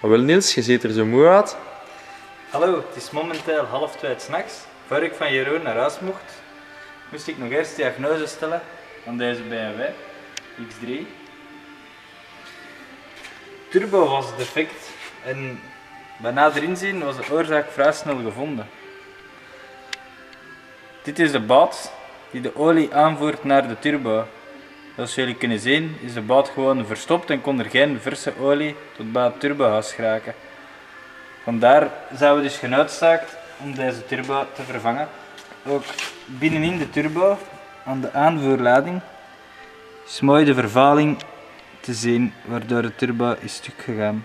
Wel Niels, je ziet er zo moe uit. Hallo, het is momenteel half twee 's nachts. Voor ik van Jeroen naar huis mocht, moest ik nog eerst diagnose stellen van deze BMW X3. Turbo was defect en bij nader inzien was de oorzaak vrij snel gevonden. Dit is de bout die de olie aanvoert naar de turbo. Zoals jullie kunnen zien is de bout gewoon verstopt en kon er geen verse olie tot bij het turbohuis geraken. Vandaar zijn we dus genoodzaakt om deze turbo te vervangen. Ook binnenin de turbo, aan de aanvoerlading, is mooi de vervaling te zien waardoor de turbo is stuk gegaan.